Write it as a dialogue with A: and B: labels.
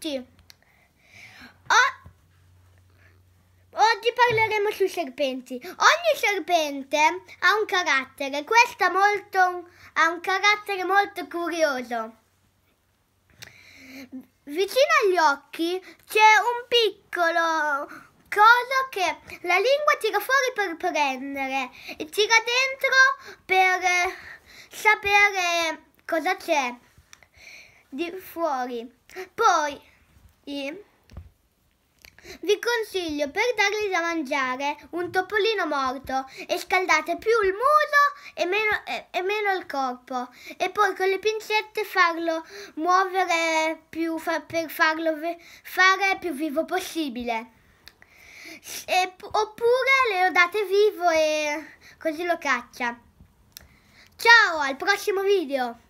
A: tutti! O- Oggi parleremo sui serpenti. Ogni serpente ha un carattere, questo molto, ha un carattere molto curioso. Vicino agli occhi c'è un piccolo coso che la lingua tira fuori per prendere e tira dentro per eh, sapere cosa c'è di fuori. Poi vi consiglio per dargli da mangiare un topolino morto e scaldate più il muso e meno, e, e meno il corpo e poi con le pincette farlo muovere più fa, per farlo fare più vivo possibile. E, oppure lo date vivo e così lo caccia. Ciao, al prossimo video!